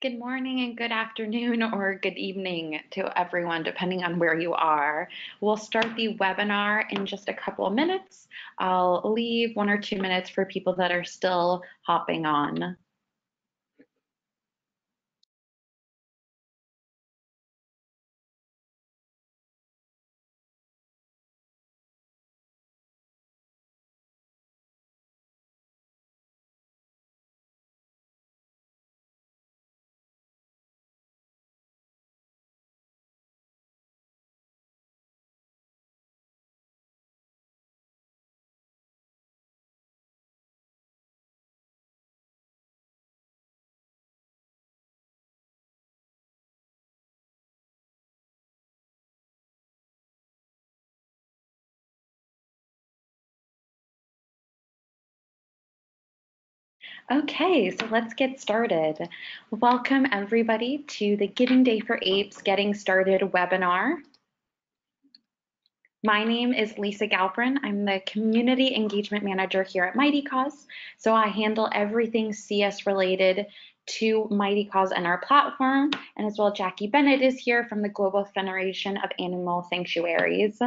Good morning and good afternoon or good evening to everyone, depending on where you are. We'll start the webinar in just a couple of minutes. I'll leave one or two minutes for people that are still hopping on. Okay, so let's get started. Welcome everybody to the Giving Day for Apes Getting Started webinar. My name is Lisa Galprin. I'm the Community Engagement Manager here at Mightycause. So I handle everything CS related to Mightycause and our platform. And as well, Jackie Bennett is here from the Global Federation of Animal Sanctuaries.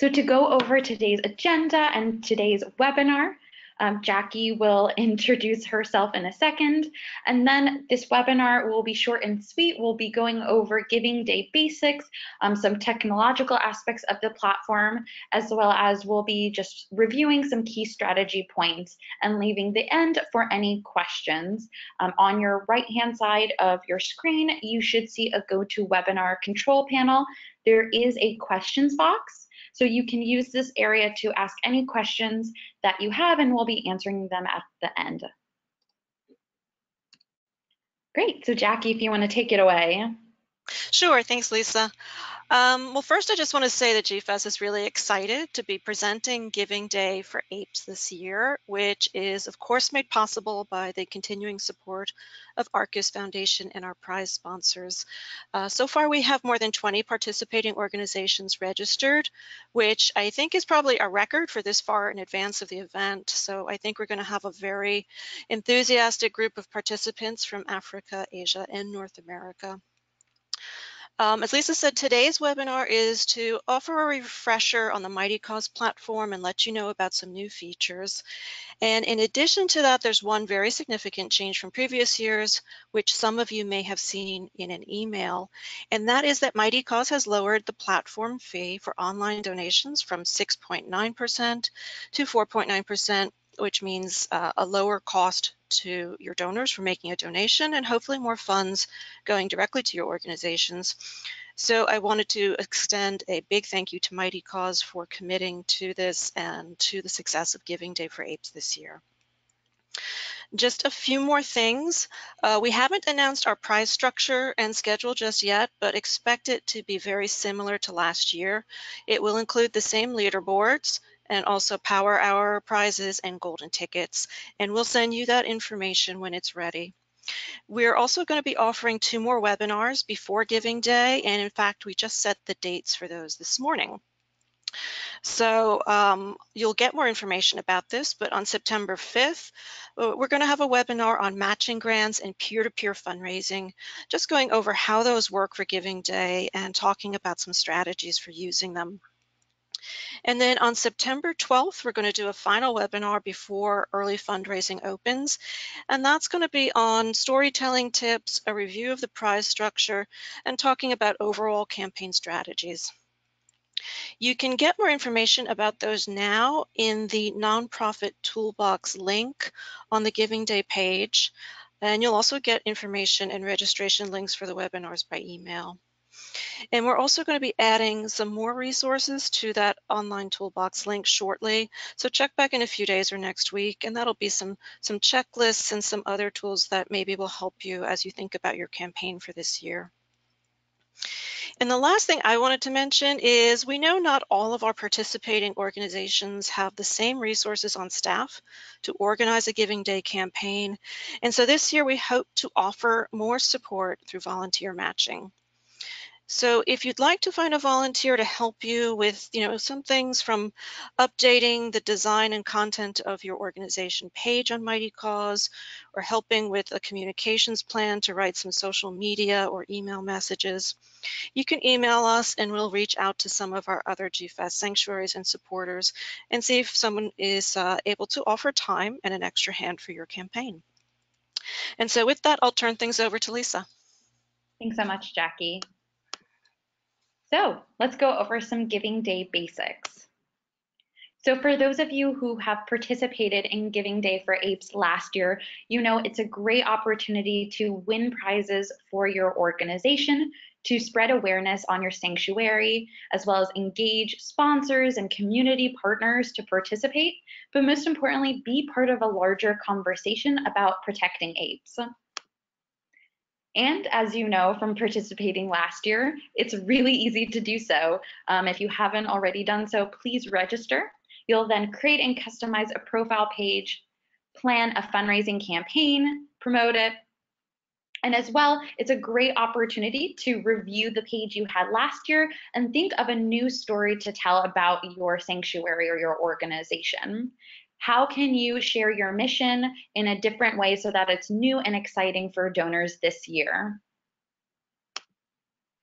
So to go over today's agenda and today's webinar, um, Jackie will introduce herself in a second, and then this webinar will be short and sweet. We'll be going over Giving Day basics, um, some technological aspects of the platform, as well as we'll be just reviewing some key strategy points and leaving the end for any questions. Um, on your right-hand side of your screen, you should see a GoToWebinar control panel. There is a questions box. So you can use this area to ask any questions that you have and we'll be answering them at the end. Great, so Jackie, if you wanna take it away. Sure, thanks Lisa. Um, well, first, I just want to say that GFAS is really excited to be presenting Giving Day for Apes this year, which is, of course, made possible by the continuing support of Arcus Foundation and our prize sponsors. Uh, so far, we have more than 20 participating organizations registered, which I think is probably a record for this far in advance of the event. So I think we're going to have a very enthusiastic group of participants from Africa, Asia, and North America. Um, as Lisa said, today's webinar is to offer a refresher on the Mightycause platform and let you know about some new features. And in addition to that, there's one very significant change from previous years, which some of you may have seen in an email. And that is that Mightycause has lowered the platform fee for online donations from 6.9% to 4.9% which means uh, a lower cost to your donors for making a donation and hopefully more funds going directly to your organizations. So I wanted to extend a big thank you to Mightycause for committing to this and to the success of Giving Day for Apes this year. Just a few more things. Uh, we haven't announced our prize structure and schedule just yet, but expect it to be very similar to last year. It will include the same leaderboards, and also Power Hour prizes and golden tickets. And we'll send you that information when it's ready. We're also going to be offering two more webinars before Giving Day. And in fact, we just set the dates for those this morning. So um, you'll get more information about this, but on September 5th, uh, we're going to have a webinar on matching grants and peer-to-peer -peer fundraising, just going over how those work for Giving Day and talking about some strategies for using them. And then on September 12th, we're going to do a final webinar before early fundraising opens. And that's going to be on storytelling tips, a review of the prize structure, and talking about overall campaign strategies. You can get more information about those now in the nonprofit toolbox link on the Giving Day page. And you'll also get information and registration links for the webinars by email. And we're also going to be adding some more resources to that online toolbox link shortly. So check back in a few days or next week, and that'll be some, some checklists and some other tools that maybe will help you as you think about your campaign for this year. And the last thing I wanted to mention is we know not all of our participating organizations have the same resources on staff to organize a Giving Day campaign. And so this year we hope to offer more support through volunteer matching. So if you'd like to find a volunteer to help you with, you know, some things from updating the design and content of your organization page on Mightycause, or helping with a communications plan to write some social media or email messages, you can email us and we'll reach out to some of our other GFAS sanctuaries and supporters and see if someone is uh, able to offer time and an extra hand for your campaign. And so with that, I'll turn things over to Lisa. Thanks so much, Jackie. So let's go over some Giving Day basics. So for those of you who have participated in Giving Day for APES last year, you know it's a great opportunity to win prizes for your organization, to spread awareness on your sanctuary, as well as engage sponsors and community partners to participate, but most importantly, be part of a larger conversation about protecting apes. And as you know from participating last year, it's really easy to do so. Um, if you haven't already done so, please register. You'll then create and customize a profile page, plan a fundraising campaign, promote it, and as well, it's a great opportunity to review the page you had last year and think of a new story to tell about your sanctuary or your organization. How can you share your mission in a different way so that it's new and exciting for donors this year?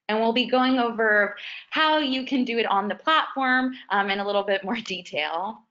And we'll be going over how you can do it on the platform um, in a little bit more detail.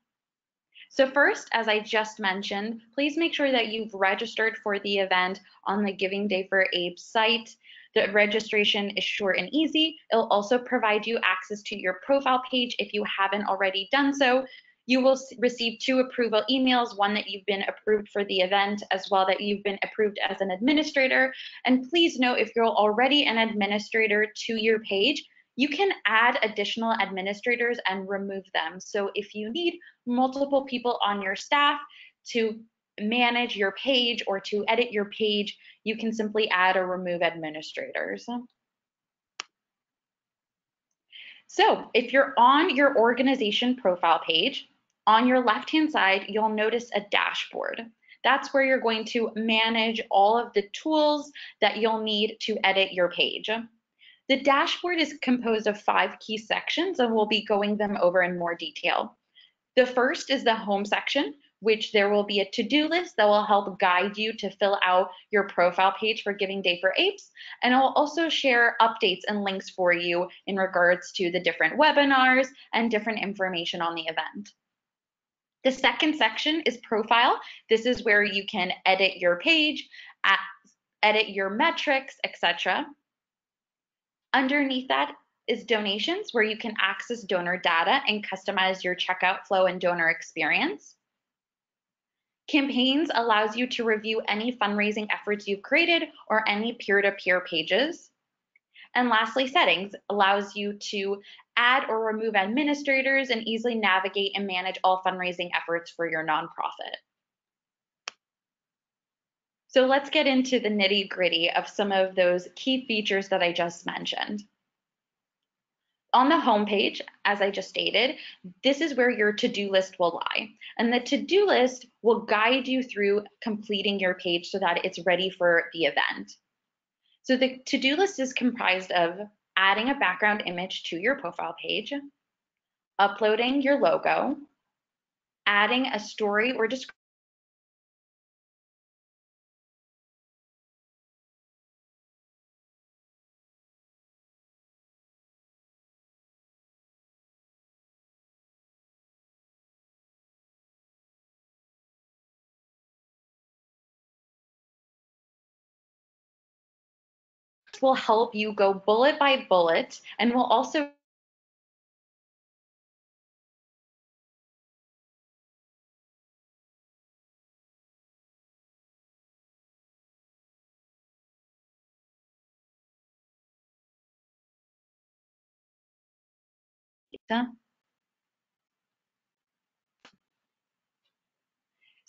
So first, as I just mentioned, please make sure that you've registered for the event on the Giving Day for Apes site. The registration is short and easy. It'll also provide you access to your profile page if you haven't already done so, you will receive two approval emails, one that you've been approved for the event, as well that you've been approved as an administrator. And please note if you're already an administrator to your page, you can add additional administrators and remove them. So if you need multiple people on your staff to manage your page or to edit your page, you can simply add or remove administrators. So if you're on your organization profile page, on your left-hand side, you'll notice a dashboard. That's where you're going to manage all of the tools that you'll need to edit your page. The dashboard is composed of five key sections and we'll be going them over in more detail. The first is the home section, which there will be a to-do list that will help guide you to fill out your profile page for Giving Day for Apes. And I'll also share updates and links for you in regards to the different webinars and different information on the event. The second section is profile. This is where you can edit your page, edit your metrics, etc. Underneath that is donations, where you can access donor data and customize your checkout flow and donor experience. Campaigns allows you to review any fundraising efforts you've created or any peer-to-peer -peer pages. And lastly, settings allows you to add or remove administrators and easily navigate and manage all fundraising efforts for your nonprofit. So let's get into the nitty gritty of some of those key features that I just mentioned. On the homepage, as I just stated, this is where your to-do list will lie. And the to-do list will guide you through completing your page so that it's ready for the event. So the to-do list is comprised of adding a background image to your profile page, uploading your logo, adding a story or description will help you go bullet by bullet and will also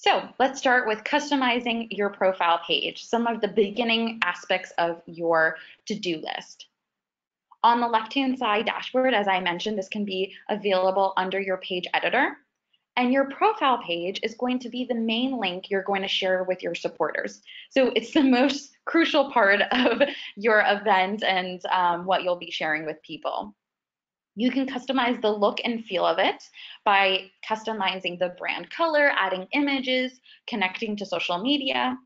So let's start with customizing your profile page, some of the beginning aspects of your to-do list. On the left-hand side dashboard, as I mentioned, this can be available under your page editor. And your profile page is going to be the main link you're going to share with your supporters. So it's the most crucial part of your event and um, what you'll be sharing with people. You can customize the look and feel of it by customizing the brand color, adding images, connecting to social media.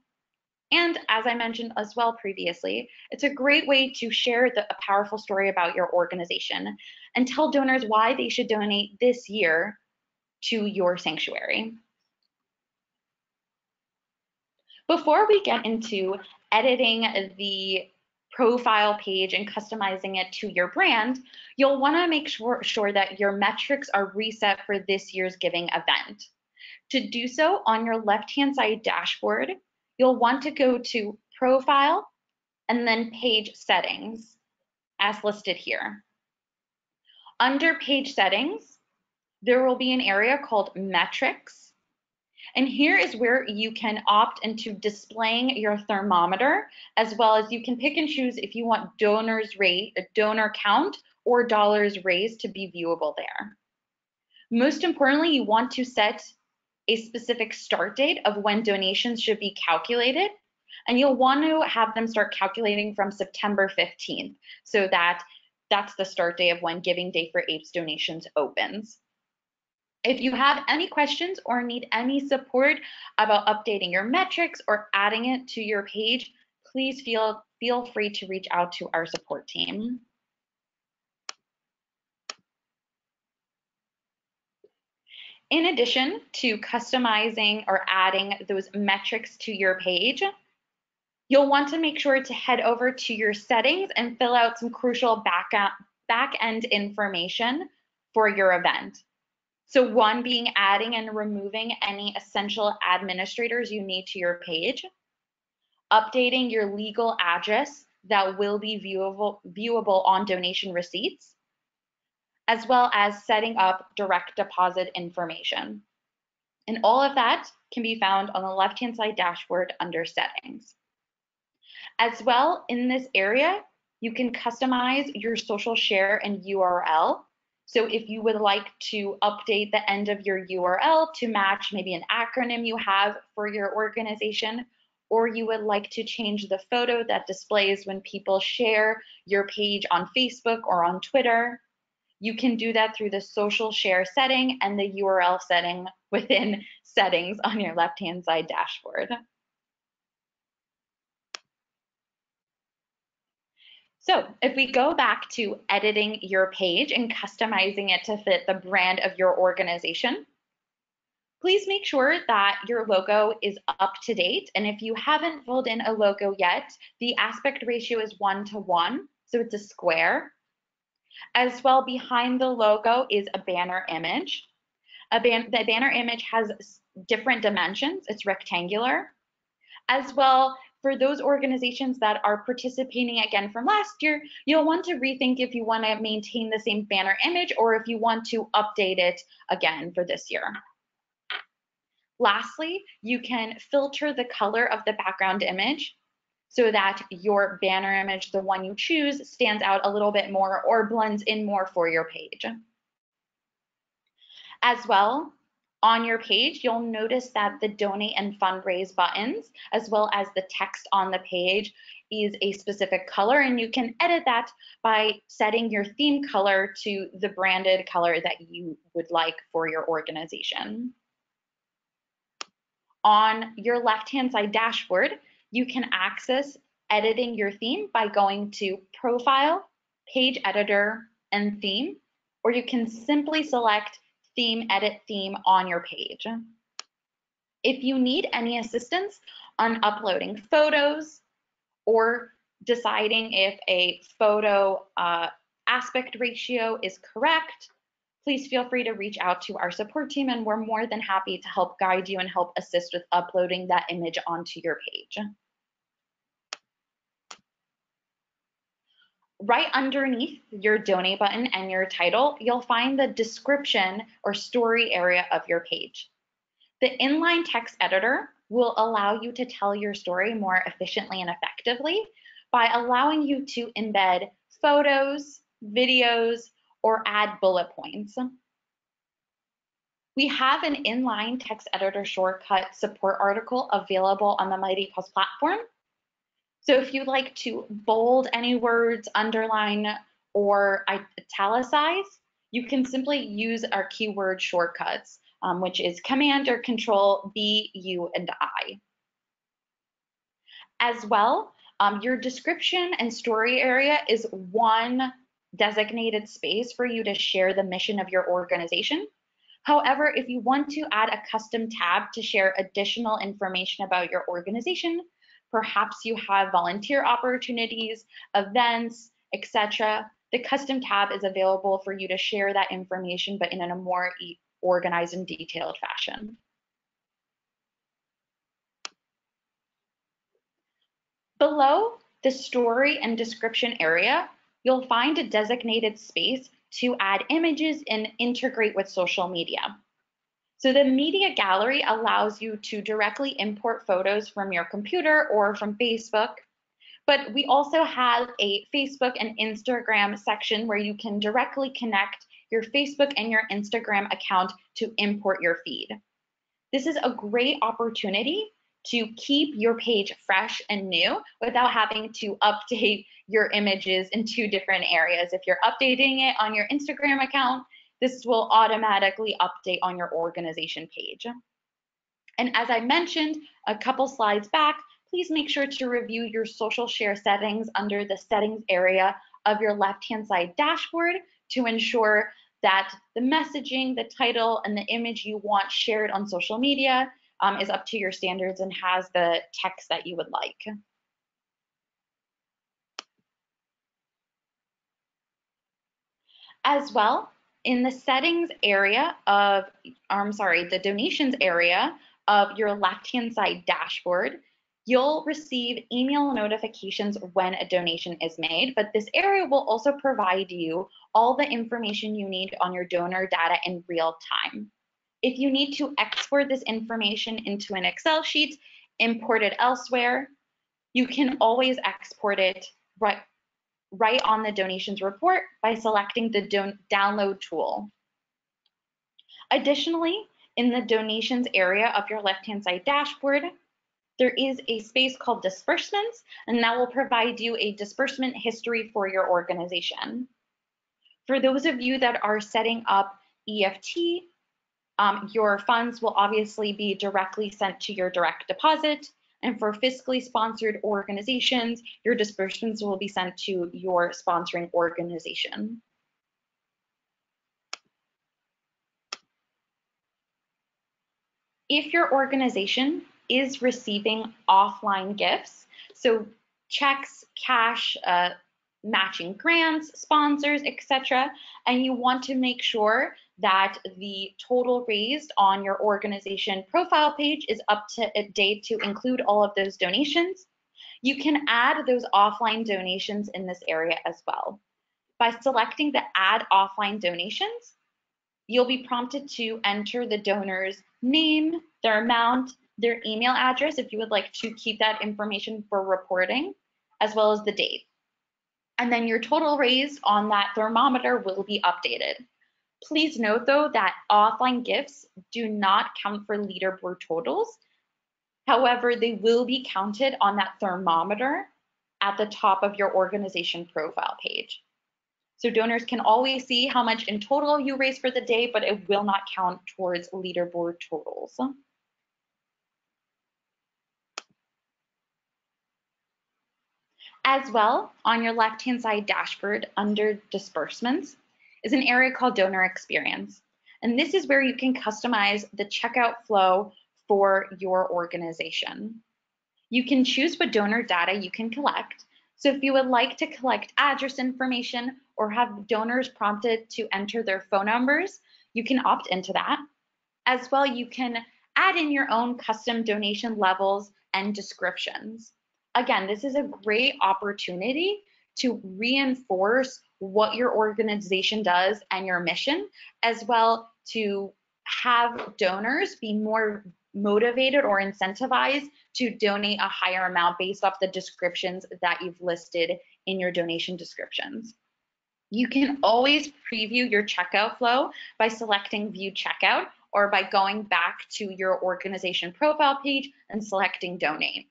And as I mentioned as well previously, it's a great way to share the, a powerful story about your organization and tell donors why they should donate this year to your sanctuary. Before we get into editing the profile page and customizing it to your brand, you'll want to make sure, sure that your metrics are reset for this year's giving event. To do so, on your left-hand side dashboard, you'll want to go to Profile and then Page Settings, as listed here. Under Page Settings, there will be an area called Metrics, and here is where you can opt into displaying your thermometer, as well as you can pick and choose if you want donors rate, a donor count, or dollars raised to be viewable there. Most importantly, you want to set a specific start date of when donations should be calculated. And you'll want to have them start calculating from September 15th so that that's the start day of when Giving Day for APES donations opens. If you have any questions or need any support about updating your metrics or adding it to your page, please feel, feel free to reach out to our support team. In addition to customizing or adding those metrics to your page, you'll want to make sure to head over to your settings and fill out some crucial back, back end information for your event. So one being adding and removing any essential administrators you need to your page, updating your legal address that will be viewable, viewable on donation receipts, as well as setting up direct deposit information. And all of that can be found on the left-hand side dashboard under settings. As well, in this area, you can customize your social share and URL so if you would like to update the end of your URL to match maybe an acronym you have for your organization, or you would like to change the photo that displays when people share your page on Facebook or on Twitter, you can do that through the social share setting and the URL setting within settings on your left-hand side dashboard. So if we go back to editing your page and customizing it to fit the brand of your organization, please make sure that your logo is up to date. And if you haven't filled in a logo yet, the aspect ratio is one to one, so it's a square. As well, behind the logo is a banner image. A ban the banner image has different dimensions, it's rectangular. As well, for those organizations that are participating again from last year, you'll want to rethink if you want to maintain the same banner image or if you want to update it again for this year. Lastly, you can filter the color of the background image so that your banner image, the one you choose, stands out a little bit more or blends in more for your page. As well, on your page, you'll notice that the donate and fundraise buttons, as well as the text on the page, is a specific color, and you can edit that by setting your theme color to the branded color that you would like for your organization. On your left-hand side dashboard, you can access editing your theme by going to Profile, Page Editor, and Theme, or you can simply select theme, edit theme on your page. If you need any assistance on uploading photos or deciding if a photo uh, aspect ratio is correct, please feel free to reach out to our support team and we're more than happy to help guide you and help assist with uploading that image onto your page. Right underneath your donate button and your title, you'll find the description or story area of your page. The inline text editor will allow you to tell your story more efficiently and effectively by allowing you to embed photos, videos, or add bullet points. We have an inline text editor shortcut support article available on the Mightycause platform. So if you'd like to bold any words, underline, or italicize, you can simply use our keyword shortcuts, um, which is Command or Control B, U, and I. As well, um, your description and story area is one designated space for you to share the mission of your organization. However, if you want to add a custom tab to share additional information about your organization, perhaps you have volunteer opportunities, events, etc., the custom tab is available for you to share that information, but in a more organized and detailed fashion. Below the story and description area, you'll find a designated space to add images and integrate with social media. So the media gallery allows you to directly import photos from your computer or from Facebook. But we also have a Facebook and Instagram section where you can directly connect your Facebook and your Instagram account to import your feed. This is a great opportunity to keep your page fresh and new without having to update your images in two different areas. If you're updating it on your Instagram account, this will automatically update on your organization page. And as I mentioned a couple slides back, please make sure to review your social share settings under the settings area of your left-hand side dashboard to ensure that the messaging, the title, and the image you want shared on social media um, is up to your standards and has the text that you would like. As well, in the settings area of, I'm sorry, the donations area of your left-hand side dashboard, you'll receive email notifications when a donation is made, but this area will also provide you all the information you need on your donor data in real time. If you need to export this information into an Excel sheet, import it elsewhere, you can always export it right, right on the donations report by selecting the download tool. Additionally, in the donations area of your left-hand side dashboard, there is a space called disbursements, and that will provide you a disbursement history for your organization. For those of you that are setting up EFT um, your funds will obviously be directly sent to your direct deposit. And for fiscally sponsored organizations, your disbursements will be sent to your sponsoring organization. If your organization is receiving offline gifts, so checks, cash, uh, matching grants, sponsors, etc., and you want to make sure that the total raised on your organization profile page is up to uh, date to include all of those donations. You can add those offline donations in this area as well. By selecting the add offline donations, you'll be prompted to enter the donor's name, their amount, their email address if you would like to keep that information for reporting, as well as the date. And then your total raised on that thermometer will be updated. Please note though that offline gifts do not count for leaderboard totals. However, they will be counted on that thermometer at the top of your organization profile page. So donors can always see how much in total you raise for the day, but it will not count towards leaderboard totals. As well, on your left-hand side dashboard under disbursements, is an area called donor experience. And this is where you can customize the checkout flow for your organization. You can choose what donor data you can collect. So if you would like to collect address information or have donors prompted to enter their phone numbers, you can opt into that. As well, you can add in your own custom donation levels and descriptions. Again, this is a great opportunity to reinforce what your organization does and your mission, as well to have donors be more motivated or incentivized to donate a higher amount based off the descriptions that you've listed in your donation descriptions. You can always preview your checkout flow by selecting view checkout or by going back to your organization profile page and selecting donate.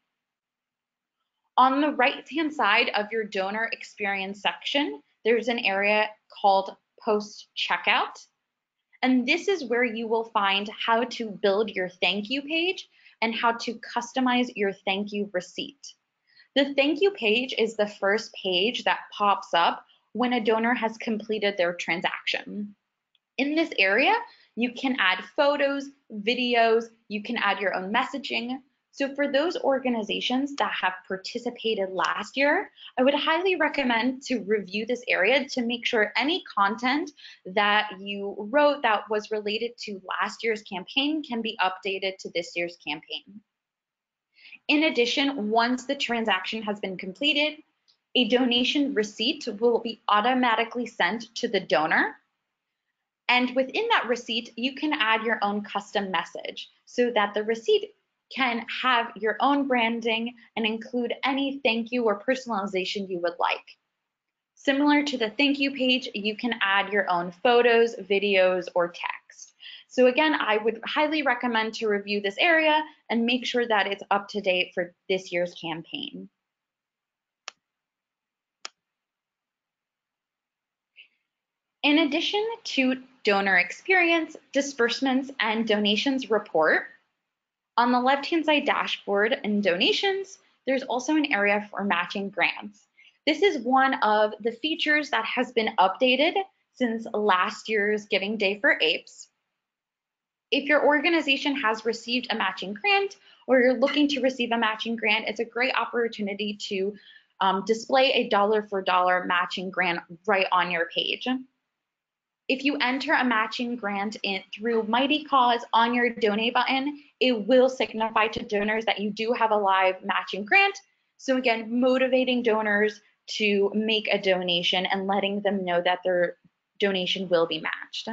On the right-hand side of your donor experience section, there's an area called post checkout. And this is where you will find how to build your thank you page and how to customize your thank you receipt. The thank you page is the first page that pops up when a donor has completed their transaction. In this area, you can add photos, videos, you can add your own messaging, so for those organizations that have participated last year, I would highly recommend to review this area to make sure any content that you wrote that was related to last year's campaign can be updated to this year's campaign. In addition, once the transaction has been completed, a donation receipt will be automatically sent to the donor. And within that receipt, you can add your own custom message so that the receipt can have your own branding and include any thank you or personalization you would like. Similar to the thank you page, you can add your own photos, videos, or text. So again, I would highly recommend to review this area and make sure that it's up to date for this year's campaign. In addition to donor experience, disbursements, and donations report, on the left-hand side dashboard and donations, there's also an area for matching grants. This is one of the features that has been updated since last year's Giving Day for APES. If your organization has received a matching grant or you're looking to receive a matching grant, it's a great opportunity to um, display a dollar for dollar matching grant right on your page. If you enter a matching grant in, through Mightycause on your donate button, it will signify to donors that you do have a live matching grant. So again, motivating donors to make a donation and letting them know that their donation will be matched.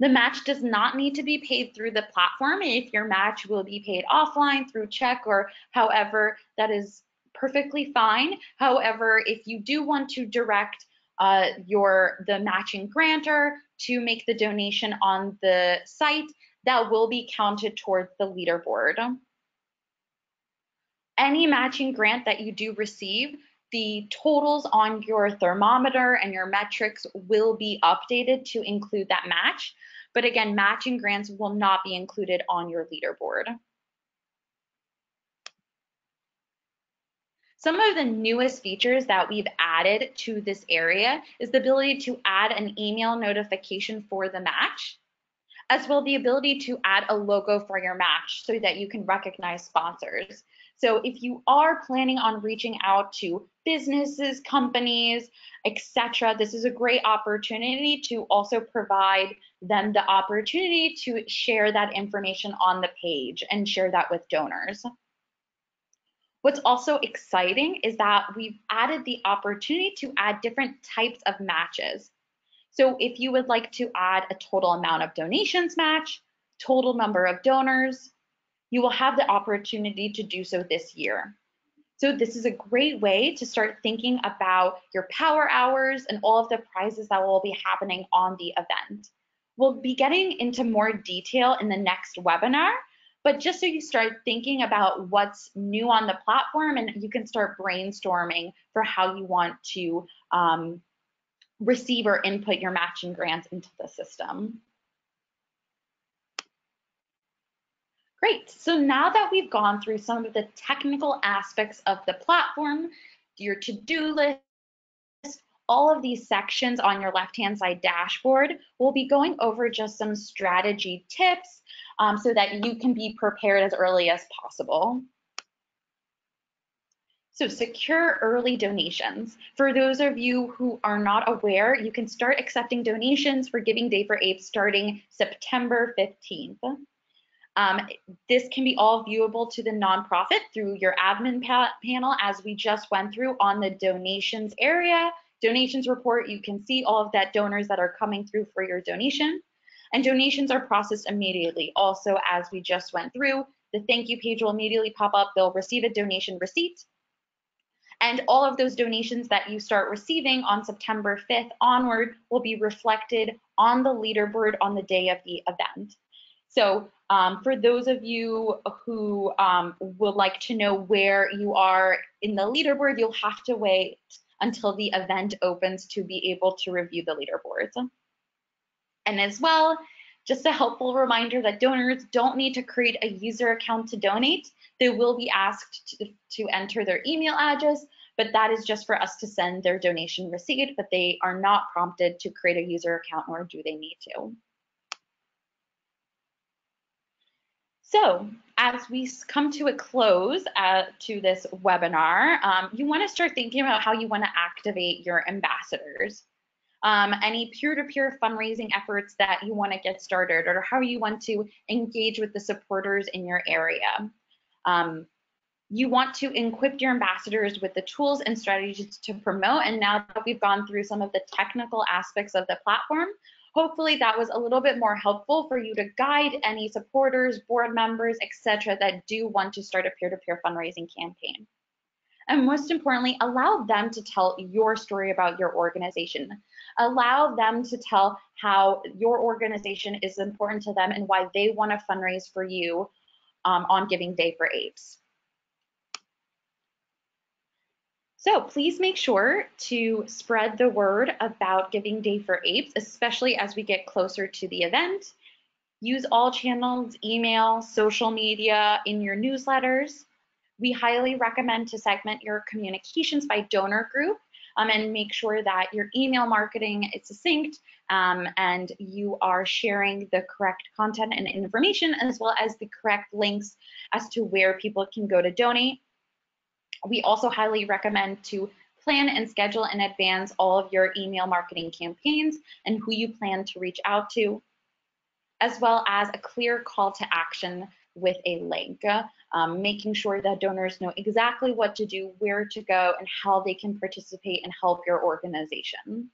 The match does not need to be paid through the platform. If your match will be paid offline through check or however, that is perfectly fine. However, if you do want to direct uh, your the matching grantor to make the donation on the site that will be counted towards the leaderboard. Any matching grant that you do receive, the totals on your thermometer and your metrics will be updated to include that match. But again, matching grants will not be included on your leaderboard. Some of the newest features that we've added to this area is the ability to add an email notification for the match, as well the ability to add a logo for your match so that you can recognize sponsors. So if you are planning on reaching out to businesses, companies, etc., this is a great opportunity to also provide them the opportunity to share that information on the page and share that with donors. What's also exciting is that we've added the opportunity to add different types of matches. So if you would like to add a total amount of donations match, total number of donors, you will have the opportunity to do so this year. So this is a great way to start thinking about your power hours and all of the prizes that will be happening on the event. We'll be getting into more detail in the next webinar, but just so you start thinking about what's new on the platform and you can start brainstorming for how you want to um, receive or input your matching grants into the system. Great, so now that we've gone through some of the technical aspects of the platform, your to-do list, all of these sections on your left-hand side dashboard, we'll be going over just some strategy tips um, so that you can be prepared as early as possible. So secure early donations. For those of you who are not aware, you can start accepting donations for Giving Day for APES starting September 15th. Um, this can be all viewable to the nonprofit through your admin pa panel as we just went through on the donations area. Donations report, you can see all of that donors that are coming through for your donation and donations are processed immediately. Also, as we just went through, the thank you page will immediately pop up. They'll receive a donation receipt. And all of those donations that you start receiving on September 5th onward will be reflected on the leaderboard on the day of the event. So um, for those of you who um, would like to know where you are in the leaderboard, you'll have to wait until the event opens to be able to review the leaderboards. And as well, just a helpful reminder that donors don't need to create a user account to donate. They will be asked to, to enter their email address, but that is just for us to send their donation receipt, but they are not prompted to create a user account nor do they need to. So as we come to a close uh, to this webinar, um, you want to start thinking about how you want to activate your ambassadors. Um, any peer-to-peer -peer fundraising efforts that you want to get started or how you want to engage with the supporters in your area. Um, you want to equip your ambassadors with the tools and strategies to promote. And now that we've gone through some of the technical aspects of the platform, hopefully that was a little bit more helpful for you to guide any supporters, board members, etc. that do want to start a peer-to-peer -peer fundraising campaign. And most importantly, allow them to tell your story about your organization. Allow them to tell how your organization is important to them and why they want to fundraise for you um, on Giving Day for APES. So please make sure to spread the word about Giving Day for APES, especially as we get closer to the event. Use all channels, email, social media, in your newsletters. We highly recommend to segment your communications by donor group um, and make sure that your email marketing is succinct um, and you are sharing the correct content and information as well as the correct links as to where people can go to donate. We also highly recommend to plan and schedule in advance all of your email marketing campaigns and who you plan to reach out to, as well as a clear call to action with a link, um, making sure that donors know exactly what to do, where to go, and how they can participate and help your organization.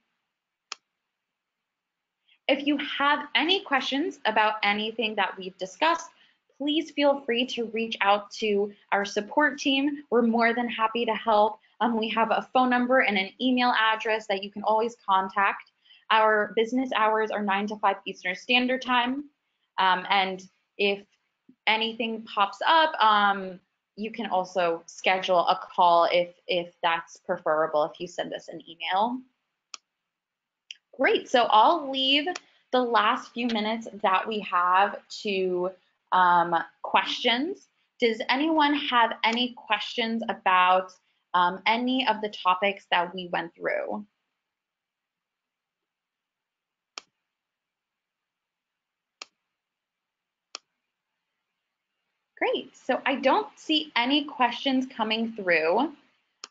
If you have any questions about anything that we've discussed, please feel free to reach out to our support team. We're more than happy to help. Um, we have a phone number and an email address that you can always contact. Our business hours are 9 to 5 Eastern Standard Time. Um, and if anything pops up, um, you can also schedule a call if, if that's preferable, if you send us an email. Great, so I'll leave the last few minutes that we have to um, questions. Does anyone have any questions about um, any of the topics that we went through? Great, so I don't see any questions coming through.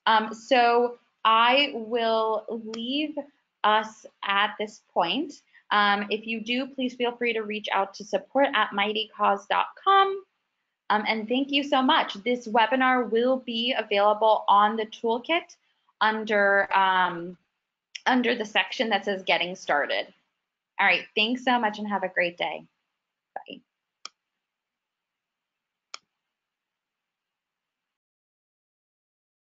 Um, so I will leave us at this point. Um, if you do, please feel free to reach out to support at mightycause.com. Um, and thank you so much. This webinar will be available on the toolkit under, um, under the section that says getting started. All right, thanks so much and have a great day. Bye.